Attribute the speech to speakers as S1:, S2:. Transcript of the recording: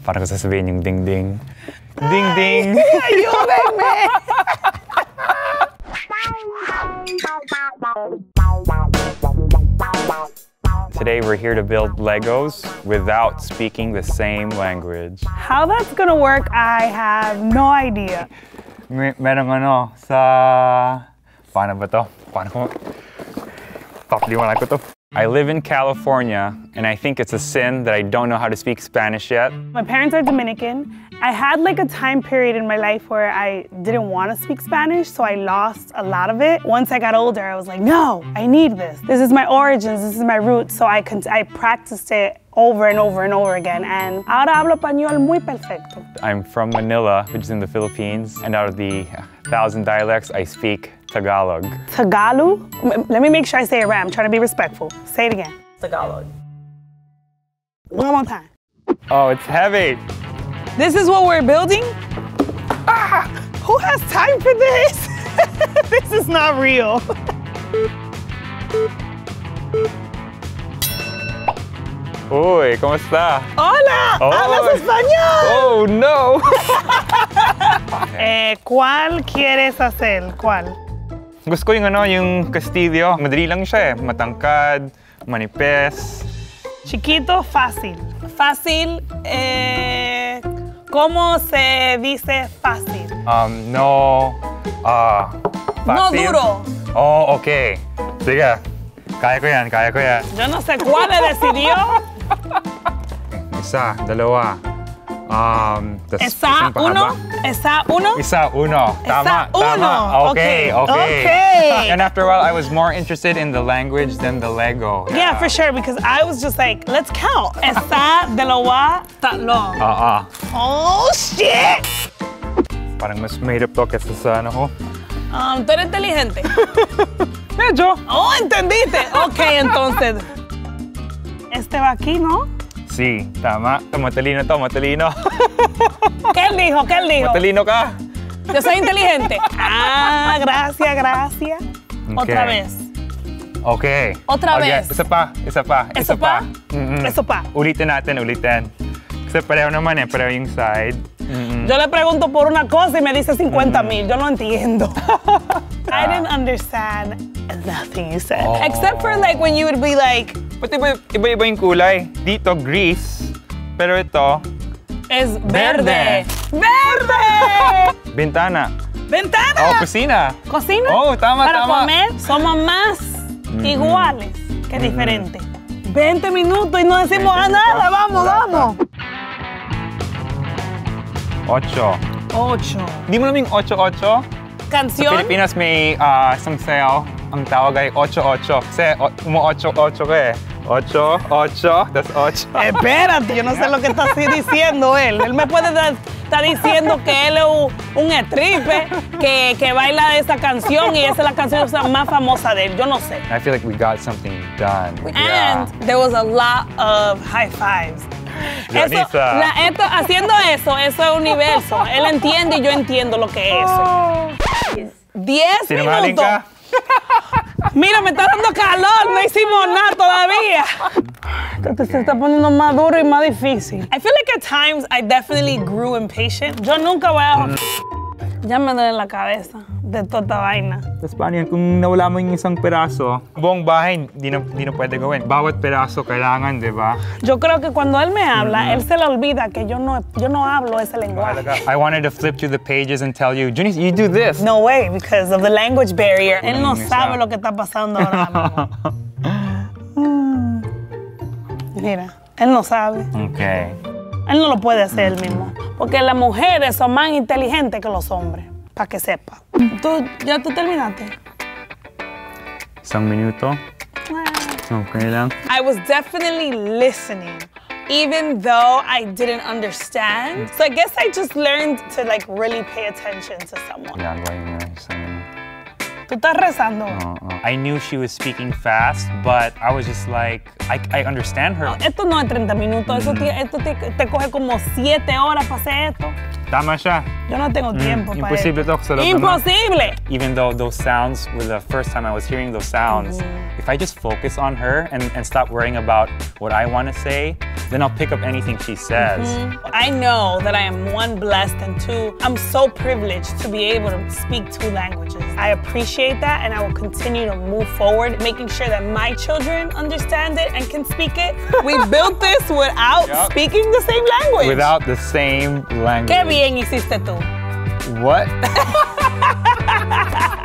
S1: Parang sasabihin yung ding-ding. Ding-ding!
S2: Ayúdenme.
S1: Today we're here to build Legos without speaking the same language.
S2: How that's gonna work, I have no idea.
S1: May, merong ano, sa... Paano ba to? Paano ko... Papaliwanag ko to. I live in California, and I think it's a sin that I don't know how to speak Spanish yet.
S2: My parents are Dominican. I had like a time period in my life where I didn't want to speak Spanish, so I lost a lot of it. Once I got older, I was like, no, I need this. This is my origins, this is my roots. So I, con- I practiced it over and over and over again. And ahora hablo español muy perfecto.
S1: I'm from Manila, which is in the Philippines, and out of the thousand dialects, I speak Tagalog.
S2: Tagalog? Let me make sure I say it right. I'm trying to be respectful. Say it again. Tagalog. One more time.
S1: Oh, it's heavy!
S2: This is what we're building? Ah, who has time for this? this is not real.
S1: Uy, ¿cómo está?
S2: Hola, ¿hablas
S1: Ay.
S2: español?
S1: Oh no!
S2: Eh, ¿Cuál quieres hacer? ¿Cuál?
S1: Gusto ko yung ano, yung Castillo. Madali lang siya eh. Matangkad, manipes.
S2: Chiquito, fácil. Fácil, eh, ¿cómo se dice fácil?
S1: Um, no, ah,
S2: No
S1: fácil.
S2: duro.
S1: Oh, okay. Sige. Kaya ko yan, kaya ko yan.
S2: Yo no sé cuál decidió.
S1: Isa, dalawa. Um,
S2: ¿Esa uno? ¿Esa uno?
S1: Isa, uno. Tama,
S2: uno.
S1: tama. Okay,
S2: Okay,
S1: okay.
S2: okay.
S1: and after a while, I was more interested in the language than the Lego.
S2: Yeah, for sure, because I was just like, let's count. Esa, dalawa, tatlo.
S1: Ah.
S2: Oh, shit!
S1: Parang mas made up to kesa sa ano ko.
S2: Um, tú eres inteligente.
S1: Medyo.
S2: Oh, entendiste. Ok, entonces. Este va aquí, ¿no?
S1: Si, tama. Matalino to, matalino.
S2: ¿Qué él dijo? ¿Qué él dijo?
S1: matalino ka.
S2: Yo soy inteligente. Ah, gracias, gracias. Otra vez.
S1: Okay.
S2: Otra
S1: Okay,
S2: vez.
S1: Isa pa, isa pa,
S2: Eso
S1: isa pa.
S2: pa?
S1: Mm-mm.
S2: Eso pa.
S1: Ulitin natin, ulitin. Kasi pareho naman eh, pareho yung side.
S2: Yo le pregunto por una cosa y me dice 50 mil. Yo no entiendo. I didn't understand nothing you said.
S1: Oh.
S2: Except for like when you would be like,
S1: Ba't iba, iba-iba yung kulay? Dito, grease. Pero ito,
S2: es
S1: Verde.
S2: verde.
S1: Bintana.
S2: ¡Ventana!
S1: Oh, kusina.
S2: ¿Cocina?
S1: Oh, tama,
S2: Para
S1: tama.
S2: comer somos más iguales que diferentes. 20 minutos y no decimos
S1: 20
S2: nada. Vamos, vamos.
S1: Ocho.
S2: 8.
S1: Di mo namin ocho-ocho?
S2: Canción.
S1: Pilipinas may ah, isang sayaw. Ang tawag ay ocho-ocho. Kasi o- umu-ocho-ocho ka eh. Ocho, ocho, das ocho.
S2: Espérate, yo no sé lo que está diciendo él. Él me puede estar diciendo que él es un, un stripper que, que baila esa canción y esa es la canción más famosa de él. Yo no sé.
S1: I feel like we got something done.
S2: And there was a lot of high fives. Eso, la- esto- haciendo eso, eso es universo. Él entiende y yo entiendo lo que es eso. Diez
S1: Sinungaling
S2: minutos.
S1: ka?
S2: Mira, me está dando calor, no hicimos nada todavía. Esto se está poniendo más duro y más difícil. I feel like at times I definitely grew impatient. Yo nunca voy a... Ya me duele la cabeza de toda esta vaina.
S1: Tapos paano yan? Kung nawala mo yung isang peraso, buong bahay, di na, di na pwede gawin. Bawat peraso kailangan, di ba?
S2: Yo creo que cuando él me habla, él se le olvida que yo no, yo no hablo ese lenguaje.
S1: I wanted to flip through the pages and tell you, Junice, you do this.
S2: No way, because of the language barrier. Él no sabe
S1: exacto.
S2: lo que está pasando ahora mismo. Mira, él no sabe.
S1: okay.
S2: Él no lo puede hacer él mismo. Porque las mujeres son más inteligentes que los hombres, para que sepa. ¿Tú, ¿Ya tú terminaste?
S1: Isang minuto. Ah. Okay.
S2: I was definitely listening, even though I didn't understand. So I guess I just learned to like really pay attention to someone.
S1: Isang
S2: Tú estás rezando.
S1: I knew she was speaking fast, but I was just like, I, I understand her.
S2: Esto no es 30 minutos, eso te, esto mm. te, te coge como 7 horas para hacer esto.
S1: Siya.
S2: Yo no tengo mm, tiempo para
S1: Imposible
S2: esto.
S1: to sa loob.
S2: Imposible.
S1: Even though those sounds were the first time I was hearing those sounds, mm-hmm. if I just focus on her and, and stop worrying about what I want to say, then I'll pick up anything she says. Mm-hmm.
S2: I know that I am one blessed and two, I'm so privileged to be able to speak two languages. I appreciate that and I will continue to move forward, making sure that my children understand it and can speak it. We built this without
S1: Yup.
S2: speaking the same language.
S1: Without the same language.
S2: Qué bien hiciste tú.
S1: What?